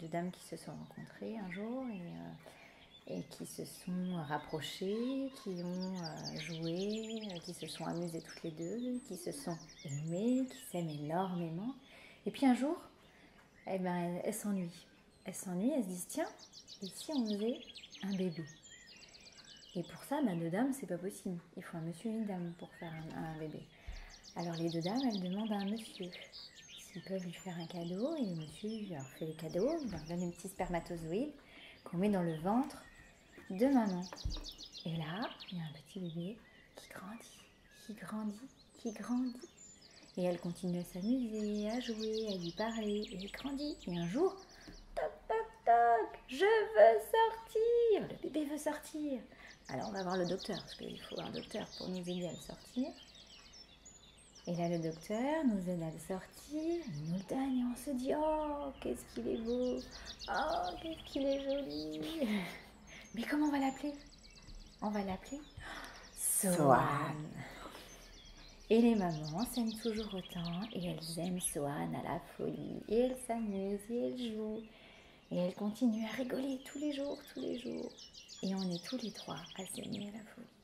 deux dames qui se sont rencontrées un jour et, et qui se sont rapprochées, qui ont joué, qui se sont amusées toutes les deux, qui se sont aimées, qui s'aiment énormément. Et puis un jour, eh ben, elles s'ennuient. Elles s'ennuient, elles se disent tiens, et si on faisait un bébé? Et pour ça, ben, deux dames, c'est pas possible. Il faut un monsieur et une dame pour faire un, bébé. Alors les deux dames, elles demandent à un monsieur s'ils peuvent lui faire un cadeau et le monsieur leur fait le cadeau, il leur donne un petit spermatozoïde qu'on met dans le ventre de maman. Et là, il y a un petit bébé qui grandit, qui grandit, qui grandit. Et elle continue à s'amuser, à jouer, à lui parler, et il grandit. Et un jour, toc, toc, toc, je veux sortir. Le bébé veut sortir. Alors on va voir le docteur, parce qu'il faut un docteur pour nous aider à le sortir. Et là, le docteur nous aide à le sortir, il nous le donne et on se dit Oh, qu'est-ce qu'il est beau Oh, qu'est-ce qu'il est joli Mais comment on va l'appeler? On va l'appeler Swan. Et les mamans s'aiment toujours autant et elles aiment Swan à la folie. Et elles s'amusent et elles jouent. Et elles continuent à rigoler tous les jours, tous les jours. Et on est tous les trois à s'aimer à la folie.